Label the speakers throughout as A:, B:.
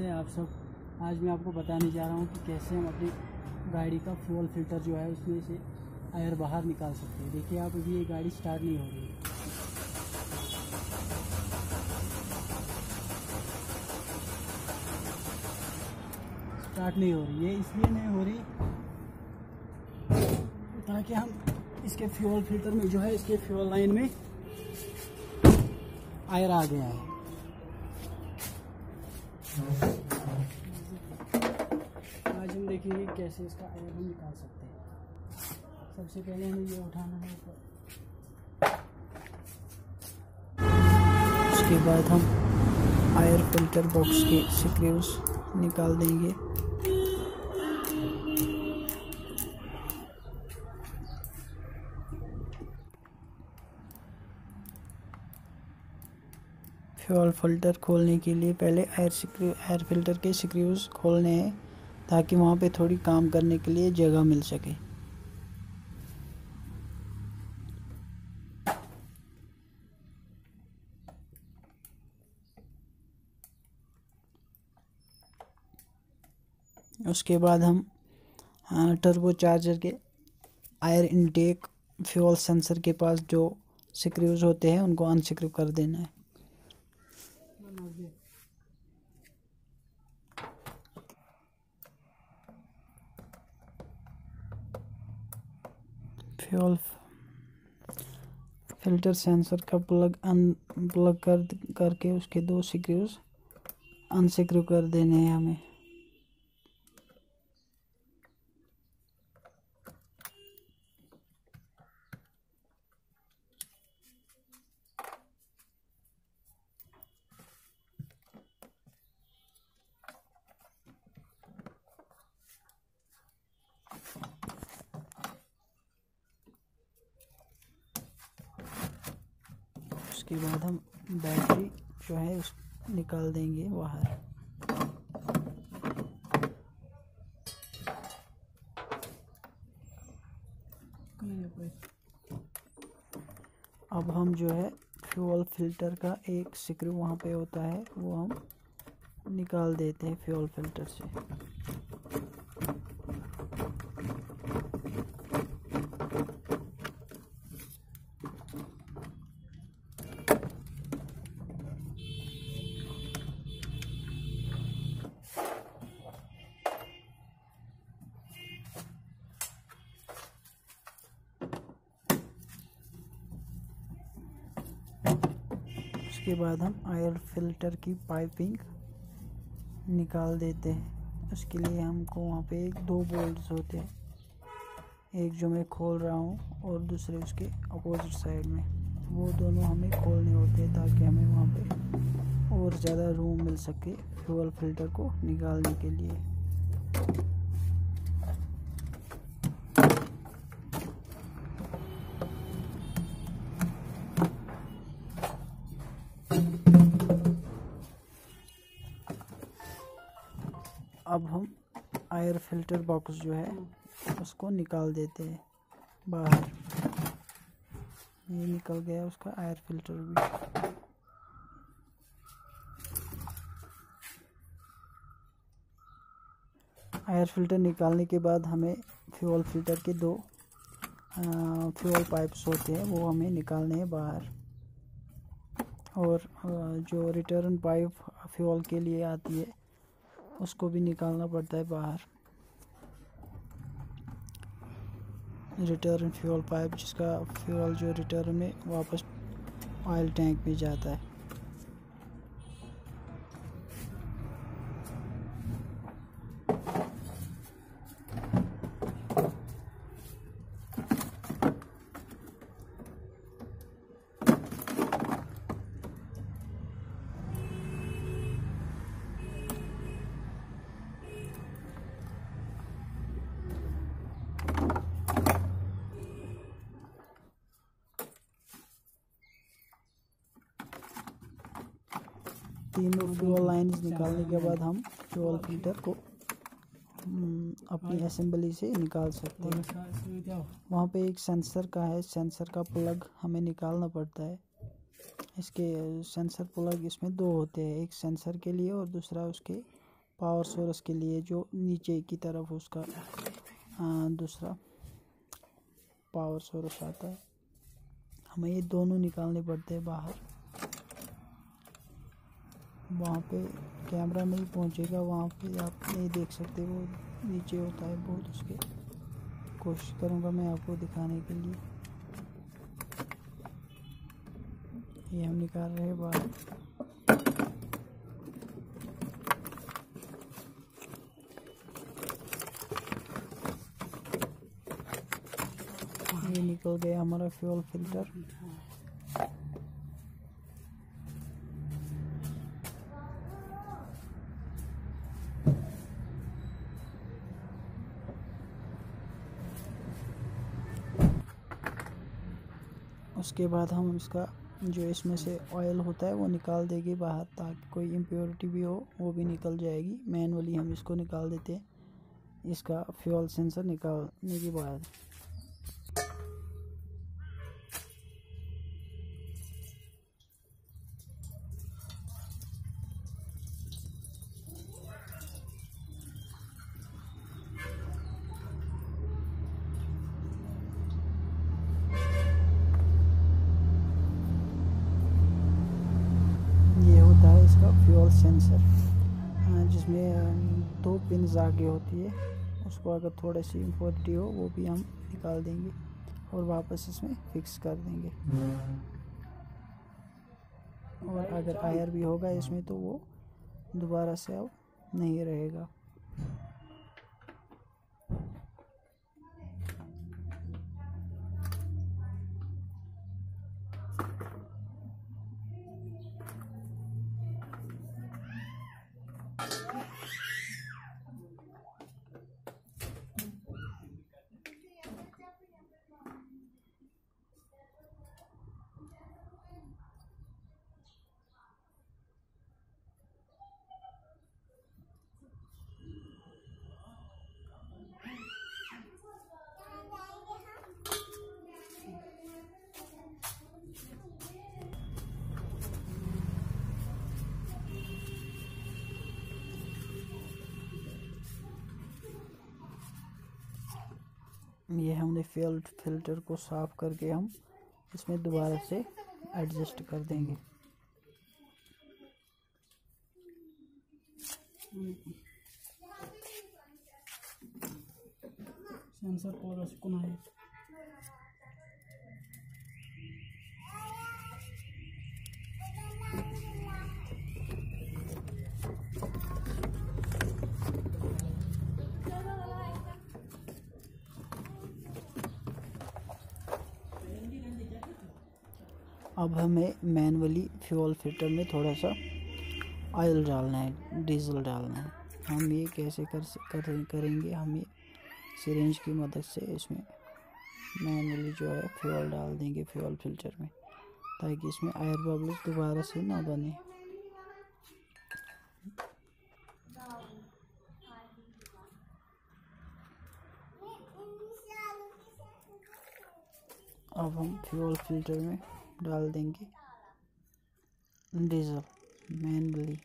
A: कैसे आप सब? आज मैं आपको बताने जा रहा हूँ कि कैसे हम अपनी गाड़ी का फ्यूल फ़िल्टर जो है उसमें से एयर बाहर निकाल सकते हैं। देखिए आप अभी ये गाड़ी स्टार्ट नहीं हो रही है। स्टार्ट नहीं हो रही। है इसलिए नहीं हो रही ताकि हम इसके फ्यूल फ़िल्टर में जो है, इसके फ्यूल लाइन में आयर आ गया है। हम कैसे इसका आयर हम निकाल सकते हैं। सबसे पहले हमें ये उठाना है ऊपर। उसके बाद हम आयर फ़िल्टर बॉक्स के स्क्रूज निकाल देंगे। फ्यूल फ़िल्टर खोलने के लिए पहले एयर एयर फ़िल्टर के स्क्रूज खोलने हैं। ताकि वहाँ पे थोड़ी काम करने के लिए जगह मिल सके। उसके बाद हम टर्बो चार्जर के आयर इनटेक फ्यूल सेंसर के पास जो स्क्रूज होते हैं, उनको अनस्क्रू कर देना है। फ्यूल फ़िल्टर सेंसर का प्लग अन प्लग कर, करके उसके दो स्क्रूज अनस्क्रू कर देने हैं हमें। उसके बाद हम बैटरी जो है उस निकाल देंगे बाहर। अब हम जो है फ्यूल फ़िल्टर का एक स्क्रू वहाँ पे होता है, वो हम निकाल देते हैं फ्यूल फ़िल्टर से। उसके बाद हम आयर फ़िल्टर की पाइपिंग निकाल देते हैं। उसके लिए हमको वहाँ पे एक दो बोल्ट्स होते हैं। एक जो मैं खोल रहा हूँ और दूसरे उसके अपोजिट साइड में। वो दोनों हमें खोलने होते हैं ताकि हमें वहाँ पे और ज़्यादा रूम मिल सके फ्यूल फ़िल्टर को निकालने के लिए। फ़िल्टर बॉक्स जो है, उसको निकाल देते हैं बाहर। ये निकल गया उसका आयर फ़िल्टर भी। आयर फ़िल्टर निकालने के बाद हमें फ्यूल फ़िल्टर के दो फ्यूल पाइप्स होते हैं, वो हमें निकालने हैं बाहर। और जो रिटर्न पाइप फ्यूल के लिए आती है, उसको भी निकालना पड़ता है बाहर। रिटर्न फ्यूल पाइप जिसका फ्यूल जो रिटर्न में वापस ऑयल टैंक में जाता है। तीनों फ्यूल लाइन्स निकालने के बाद हम फ्यूल फ़िल्टर को हम्म, अपनी असेंबली से निकाल सकते हैं। वहाँ पे एक सेंसर का है सेंसर का प्लग हमें निकालना पड़ता है। इसके सेंसर प्लग इसमें दो होते हैं एक सेंसर के लिए और दूसरा उसके पावर सोर्स के लिए जो नीचे की तरफ़ उसका आ, दूसरा पावर सोर्स आता है। हमें ये दोनों निकालने पड़ते हैं बाहर। वहाँ पे कैमरा नहीं पहुँचेगा, वहाँ पे आप नहीं देख सकते, वो नीचे होता है बहुत उसके। कोशिश करूँगा मैं आपको दिखाने के लिए। ये हम निकाल रहे बाहर। ये निकल गया हमारा फ्यूल फ़िल्टर। उसके बाद हम इसका जो इसमें से ऑयल होता है वो निकाल देंगे बाहर, ताकि कोई इम्प्योरिटी भी हो, वो भी निकल जाएगी। मैनुअली हम इसको निकाल देते हैं। इसका फ्यूल सेंसर निकालने के बाद। फ्यूल सेंसर जिसमें दो पिन आगे होती है। उसको अगर थोड़ी सी इम्पोर्टी हो, वो भी हम निकाल देंगे और वापस इसमें फिक्स कर देंगे। और अगर आयर भी होगा इसमें तो वो दोबारा से अब नहीं रहेगा। ये हमने फिल्ट फ़िल्टर को साफ़ करके हम इसमें दोबारा से एडजस्ट कर देंगे। सेंसर अब हमें मैनुअली फ्यूल फ़िल्टर में थोड़ा सा ऑयल डालना है डीजल डालना है। हम ये कैसे कर, कर करेंगे हम सिरेंज की मदद से इसमें मैनुअली जो है फ्यूल डाल देंगे फ्यूल फ़िल्टर में ताकि इसमें एयर बबल्स दोबारा से ना बने। अब हम फ्यूल फ़िल्टर में डाल देंगे। डीजल मैनुअली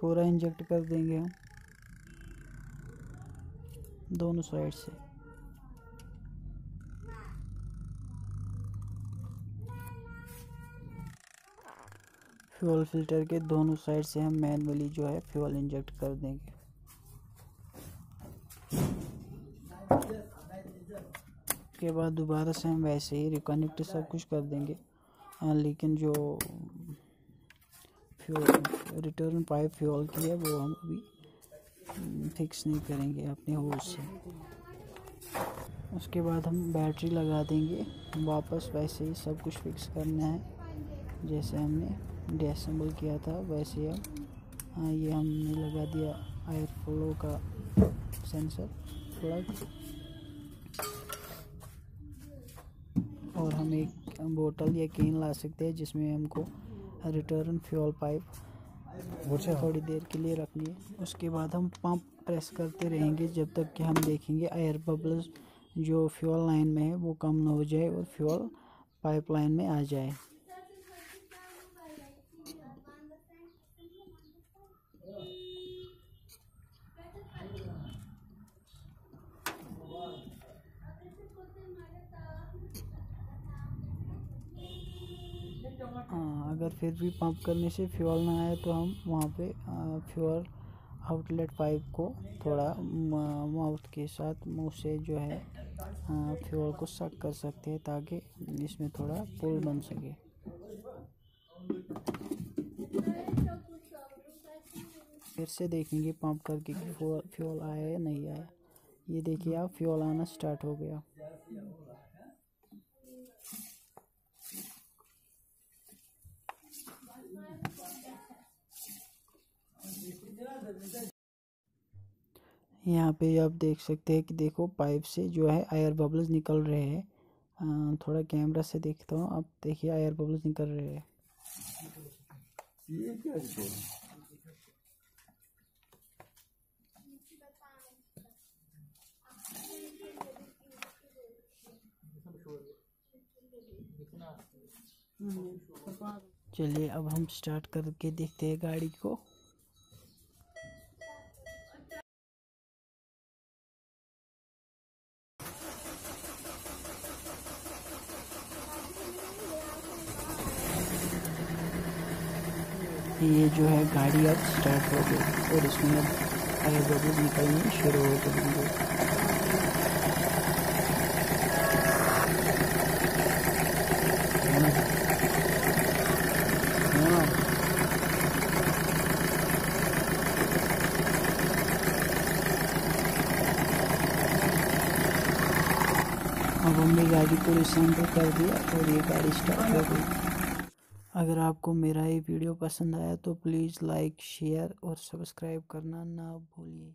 A: पूरा इंजेक्ट कर देंगे हम। दोनों साइड से। फ्यूल फ़िल्टर के दोनों साइड से हम मैनुअली जो है फ्यूल इंजेक्ट कर देंगे। उसके बाद दोबारा से हम वैसे ही रिकनेक्ट सब कुछ कर देंगे। लेकिन जो फ्यूल रिटर्न पाइप फ्यूल की है, वो हम अभी फिक्स नहीं करेंगे अपने होज से। उसके बाद हम बैटरी लगा देंगे। वापस वैसे ही सब कुछ फिक्स करना है। जैसे हमने डिसम्बल किया था, वैसे हम हाँ ये हमने लगा दिया एयर फ्लो का सेंसर प्लग और हम एक बोतल या कैन ला सकते हैं जिसमें हमको रिटर्न फ्यूल पाइप थोड़ी देर के लिए रखनी है। उसके बाद हम पंप प्रेस करते रहेंगे जब तक कि हम देखेंगे एयर बबल्स जो फ्यूल लाइन में है वो कम ना हो जाए और फ्यूल पाइपलाइन में आ जाए। अगर फिर भी पंप करने से फ्यूल ना आए तो हम वहाँ पे फ्यूल आउटलेट पाइप को थोड़ा माउथ के साथ मुँह से जो है फ्यूल को सक कर सकते हैं ताकि इसमें थोड़ा पुल बन सके। फिर से देखेंगे पंप करके कि फ्यूल आया या नहीं आया। ये देखिए आप फ्यूल आना स्टार्ट हो गया। यहाँ पे आप देख सकते हैं कि देखो पाइप से जो है एयर बबल्स निकल रहे हैं। थोड़ा कैमरा से देखता हूँ। आप देखिए एयर बबल्स निकल रहे हैं। ये क्या चलिए अब हम स्टार्ट करके देखते हैं गाड़ी को। ये जो है गाड़ी अब स्टार्ट हो गई और इसमें अब एयर बबल्स निकलने शुरू हो जाएँगे अब हमने गाड़ी को रिसेंटर कर दिया और ये गाड़ी स्टार्ट हो गई। अगर आपको मेरा ये वीडियो पसंद आया तो प्लीज़ लाइक, शेयर और सब्सक्राइब करना ना भूलिए।